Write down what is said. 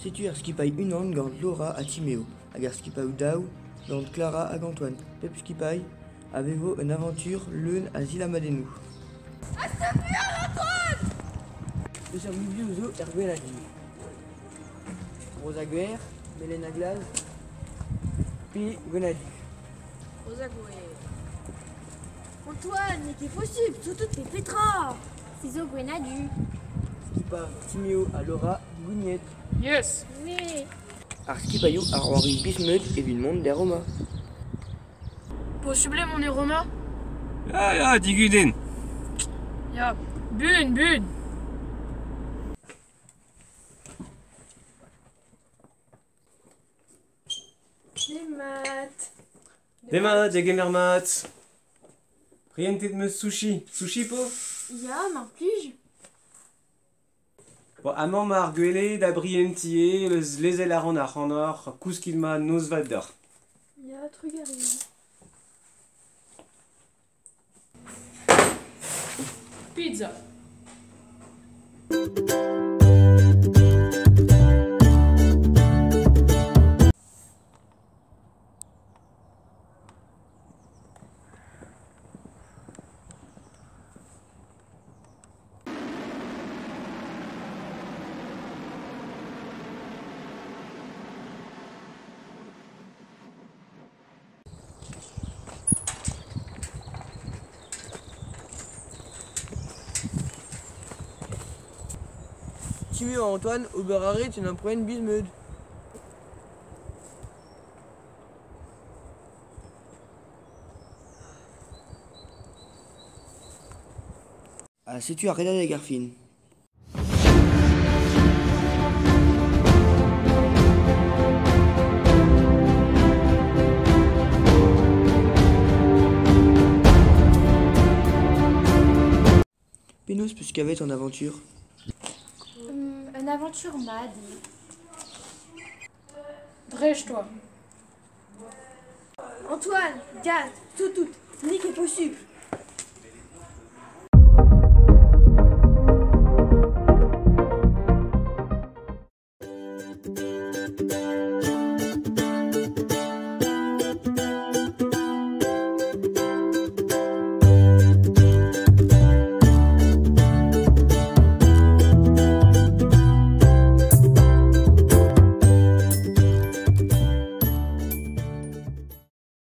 Sais-tu ar skipaï unan gant Laura à Timéo, hag ar skipaou daou gant Clara hag Antoine. Pep skipaï avez-vous une aventure leun à Zilamadenou. Eus ar mubiou zo er gwell a din. Rosa Guer, Mélène Aglaz, puis Gwenadu. Rosa Antoine, mais t'es possible, surtout t'es Petra Ciseaux Gwenadu. Skipa Timéo à Laura Gougnet. Yes Oui Ar skipaïou ar Henri Bismuth et Villemont der Roma. Possible mon Roma Ja, ja, die Güdin. Ja, bun, bun Les maths Dema, de gemer mat. Prientet meus sushi. Sushi po Ya, ma plij Bon, amant ma ar gwele da brientie, leus lezel ar an ar an or, kouskil ma noz vat d'or. Ya, trugari Pizza Timéo à Antoine, Oberaré, tu n'en prends une Bismuth. Ah, sais-tu arrêter de Garfine Pénous, puisqu'avait ton aventure. Une aventure mad. Drèche-toi Antoine, Gaz, tout, tout, Nick est possible